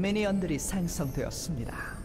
미니언들이 생성되었습니다.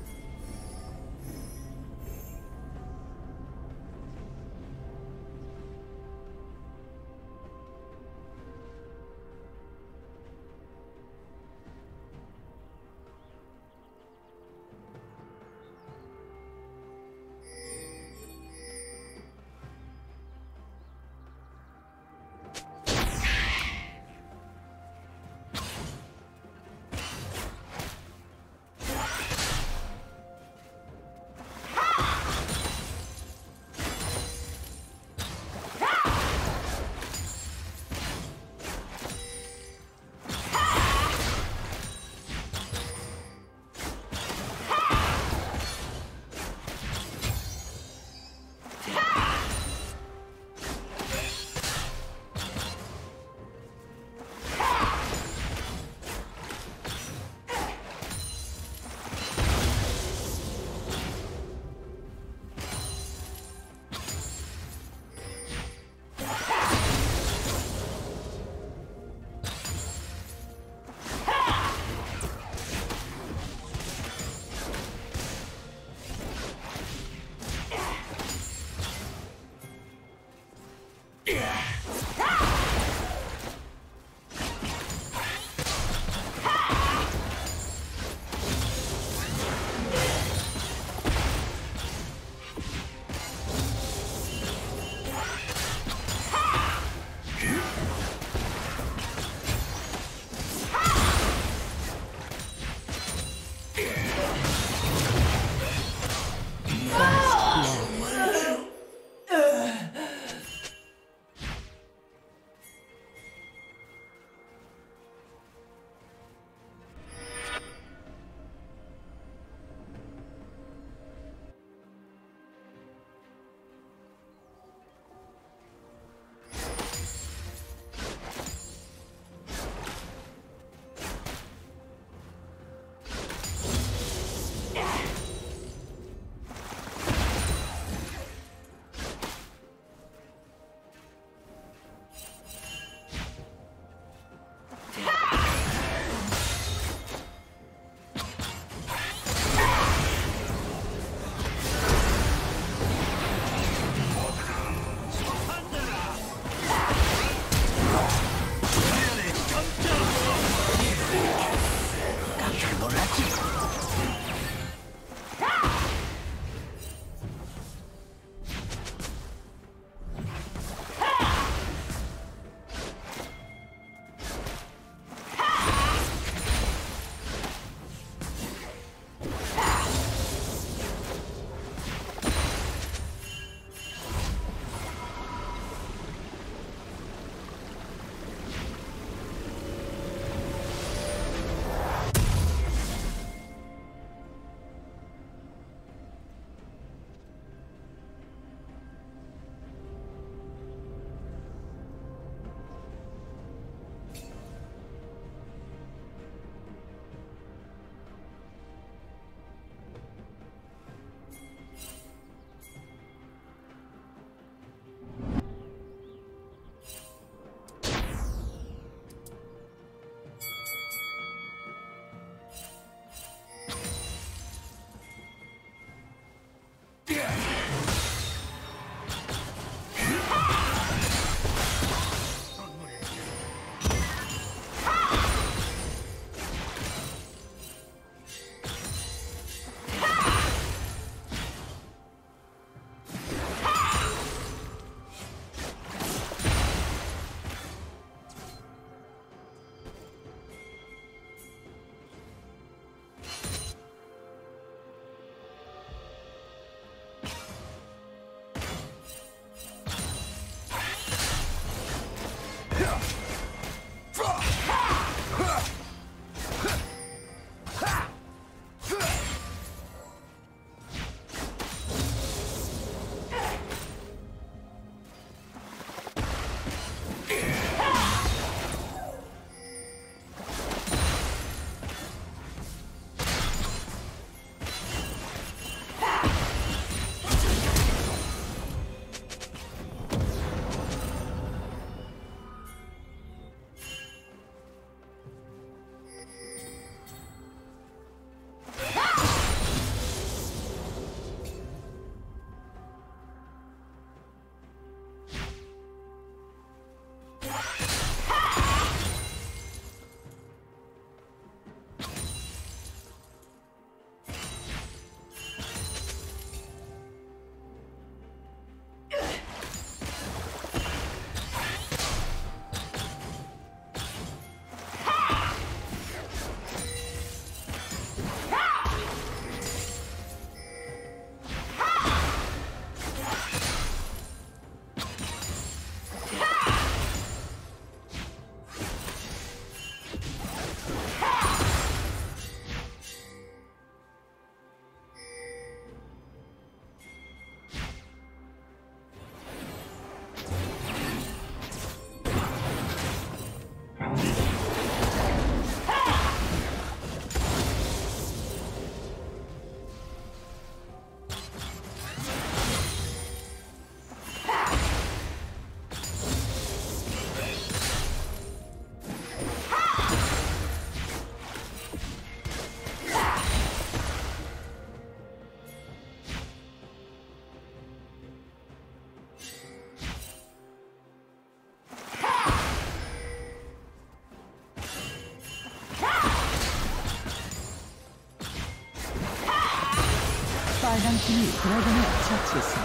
팀이 드래곤을 처치했습니다.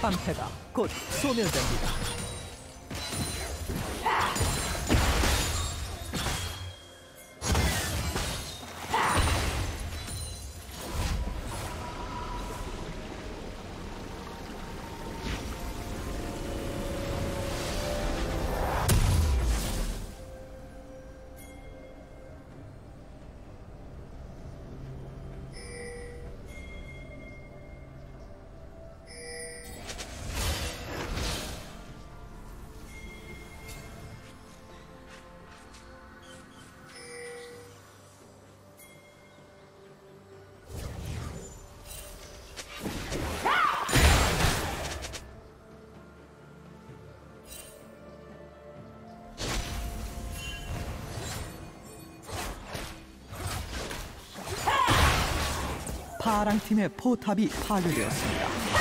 방패가 곧 소멸됩니다. 파랑 팀의 포탑이 파괴되었습니다.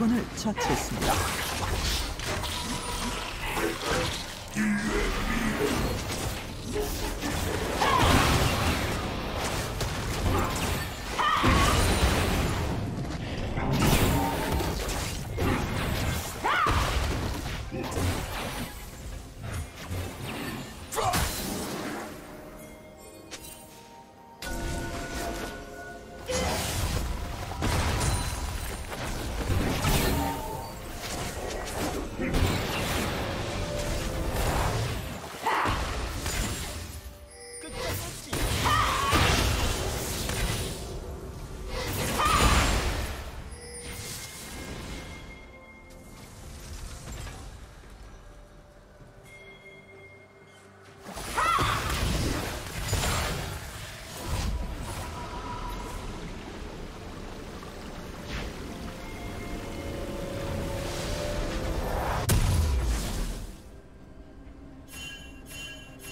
드래곤을 처치했습니다.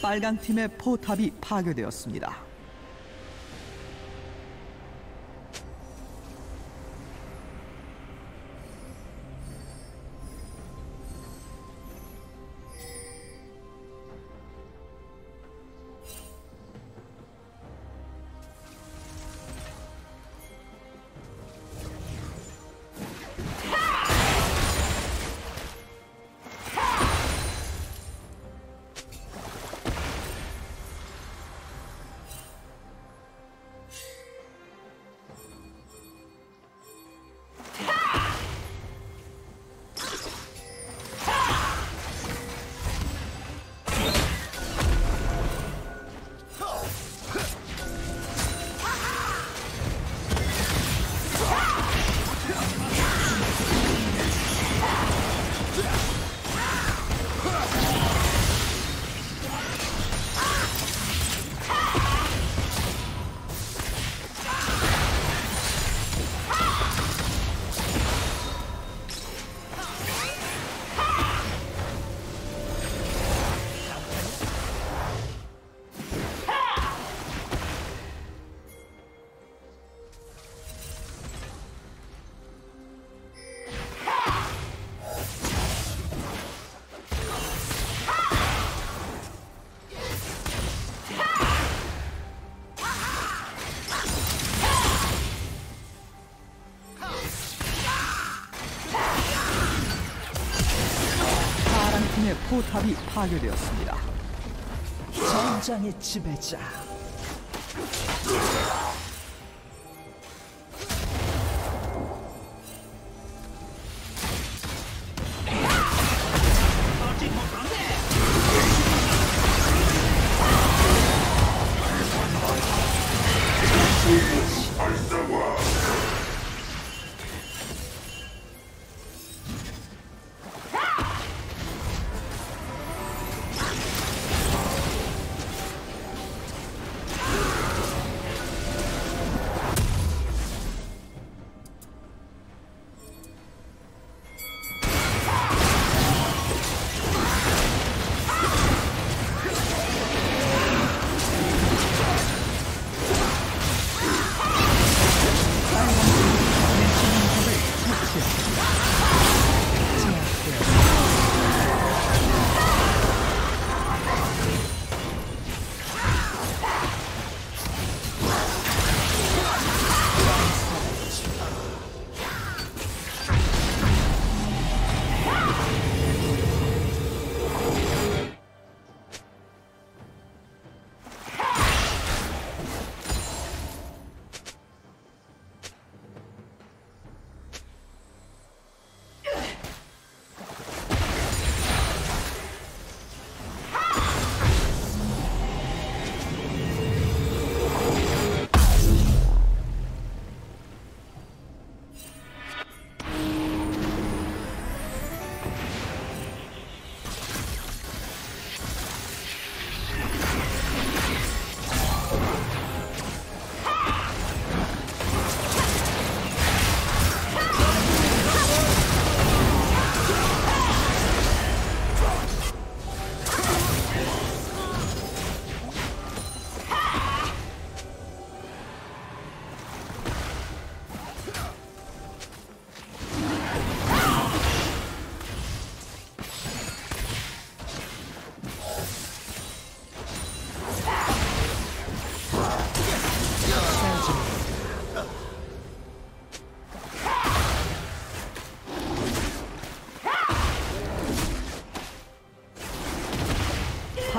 빨강 팀의 포탑이 파괴되었습니다. 팀의 포탑이 파괴되었습니다. 전장의 지배자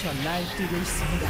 미쳐 날뛰고 있습니다.